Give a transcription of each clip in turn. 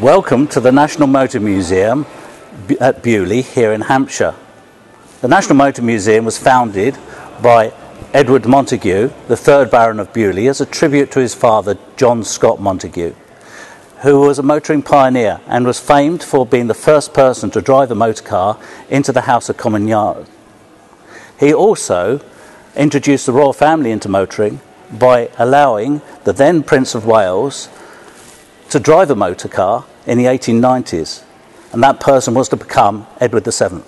Welcome to the National Motor Museum at Beaulieu here in Hampshire. The National Motor Museum was founded by Edward Montagu, the third Baron of Beaulieu, as a tribute to his father, John Scott Montagu, who was a motoring pioneer and was famed for being the first person to drive a motor car into the House of Commons Yard. He also introduced the royal family into motoring by allowing the then Prince of Wales to drive a motor car in the 1890s, and that person was to become Edward VII.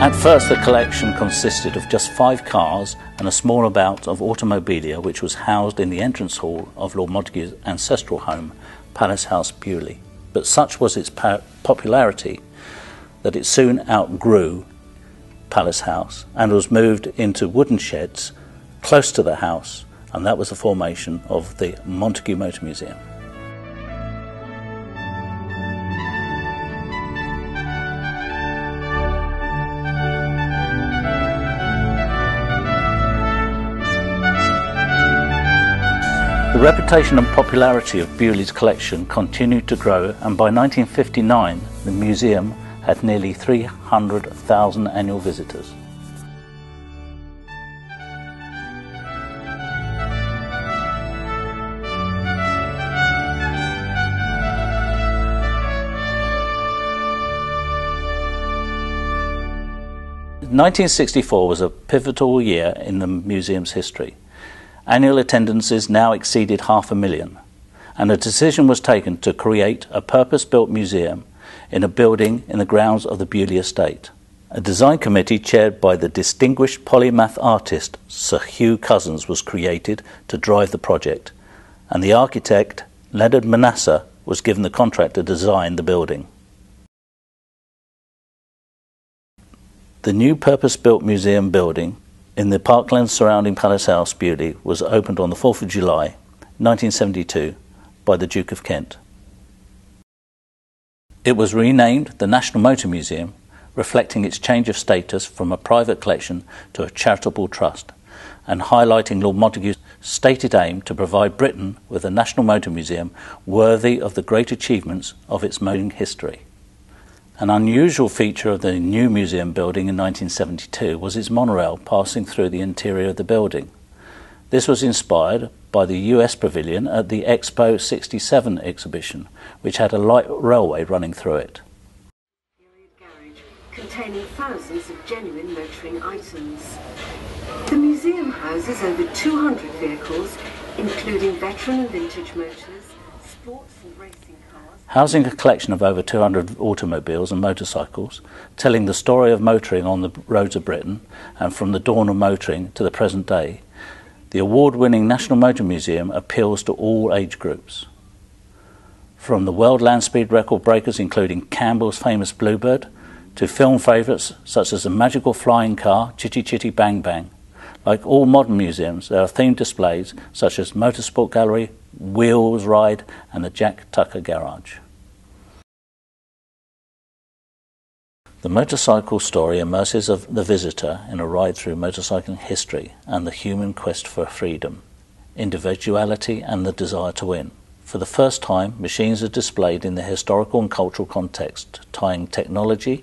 At first, the collection consisted of just five cars and a small amount of automobilia, which was housed in the entrance hall of Lord Montagu's ancestral home, Palace House, Beaulieu but such was its popularity that it soon outgrew Palace House and was moved into wooden sheds close to the house, and that was the formation of the Montagu Motor Museum. The reputation and popularity of Beaulieu's collection continued to grow and by 1959 the museum had nearly 300,000 annual visitors. Nineteen sixty four was a pivotal year in the museum's history. Annual attendances now exceeded half a million, and a decision was taken to create a purpose built museum in a building in the grounds of the Beaulieu Estate. A design committee chaired by the distinguished polymath artist Sir Hugh Casson was created to drive the project, and the architect Leonard Manasseh was given the contract to design the building. The new purpose built museum building in the parklands surrounding Palace House, Beaulieu, was opened on the 4th of July, 1972, by the Duke of Kent. It was renamed the National Motor Museum, reflecting its change of status from a private collection to a charitable trust, and highlighting Lord Montagu's stated aim to provide Britain with a national motor museum worthy of the great achievements of its motoring history. An unusual feature of the new museum building in 1972 was its monorail passing through the interior of the building. This was inspired by the US Pavilion at the Expo 67 exhibition, which had a light railway running through it. Garage containing thousands of genuine motoring items. The museum houses over 200 vehicles, including veteran and vintage motors, sports and racing housing a collection of over 200 automobiles and motorcycles, telling the story of motoring on the roads of Britain and from the dawn of motoring to the present day, the award winning National Motor Museum appeals to all age groups. From the world land speed record breakers, including Campbell's famous Bluebird, to film favourites such as the magical flying car Chitty Chitty Bang Bang. Like all modern museums, there are themed displays such as Motorsport Gallery, Wheels Ride, and the Jack Tucker Garage. The motorcycle story immerses the visitor in a ride through motorcycling history and the human quest for freedom, individuality, and the desire to win. For the first time, machines are displayed in the historical and cultural context, tying technology,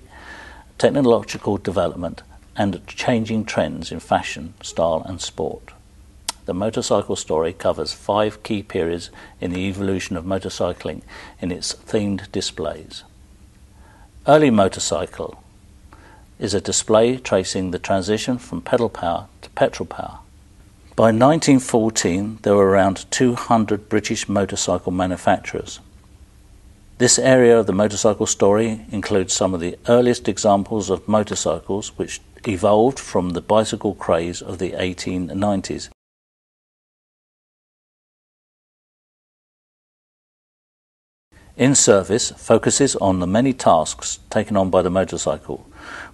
technological development, and changing trends in fashion, style, and sport. The motorcycle story covers five key periods in the evolution of motorcycling in its themed displays. Early motorcycle is a display tracing the transition from pedal power to petrol power. By 1914, there were around 200 British motorcycle manufacturers. This area of the motorcycle story includes some of the earliest examples of motorcycles which evolved from the bicycle craze of the 1890s. In service focuses on the many tasks taken on by the motorcycle,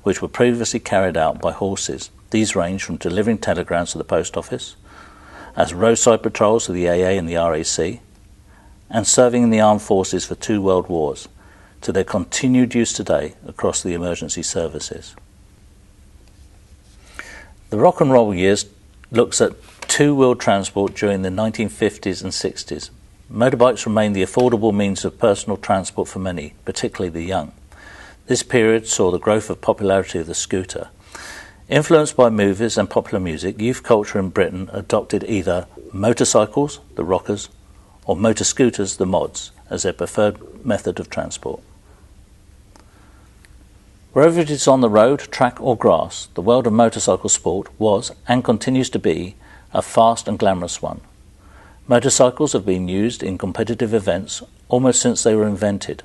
which were previously carried out by horses. These range from delivering telegrams to the post office, as roadside patrols for the AA and the RAC, and serving in the armed forces for two world wars, to their continued use today across the emergency services. The rock and roll years looks at two-wheeled transport during the 1950s and 60s. Motorbikes remained the affordable means of personal transport for many, particularly the young. This period saw the growth of popularity of the scooter. Influenced by movies and popular music, youth culture in Britain adopted either motorcycles, the rockers, or motor scooters, the mods, as their preferred method of transport. Wherever it is on the road, track, or grass, the world of motorcycle sport was and continues to be a fast and glamorous one. Motorcycles have been used in competitive events almost since they were invented.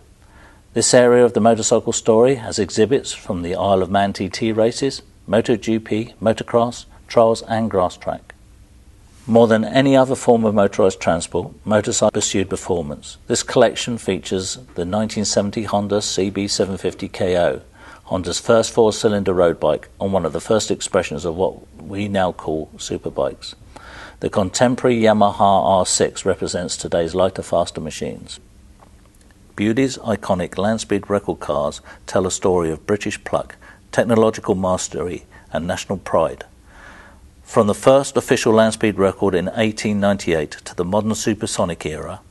This area of the motorcycle story has exhibits from the Isle of Man TT races, MotoGP, motocross, trials, and grass track. More than any other form of motorized transport, motorcycle pursued performance. This collection features the 1970 Honda CB750 K0, Honda's first four cylinder road bike and one of the first expressions of what we now call superbikes. The contemporary Yamaha R6 represents today's lighter, faster machines. Beaulieu's iconic land speed record cars tell a story of British pluck, technological mastery, and national pride. From the first official land speed record in 1898 to the modern supersonic era,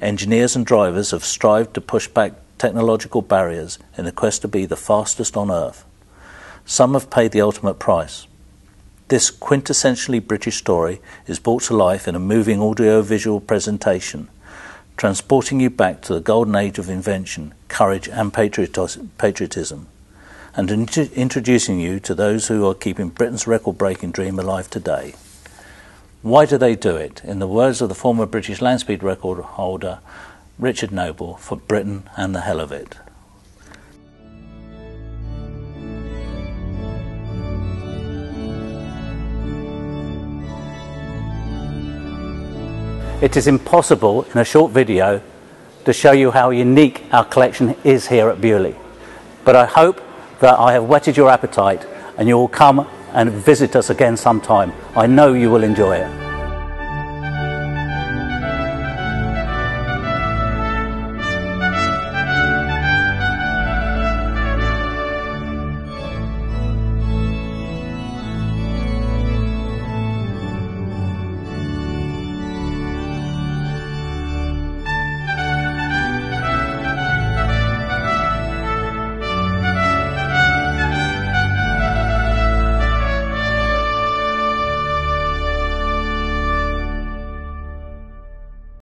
engineers and drivers have strived to push back technological barriers in the quest to be the fastest on earth. Some have paid the ultimate price. This quintessentially British story is brought to life in a moving audio-visual presentation, transporting you back to the golden age of invention, courage and patriotism, and introducing you to those who are keeping Britain's record-breaking dream alive today. Why do they do it? In the words of the former British land speed record holder Richard Noble for Britain and the hell of it. It is impossible in a short video to show you how unique our collection is here at Beaulieu. But I hope that I have whetted your appetite and you will come and visit us again sometime. I know you will enjoy it.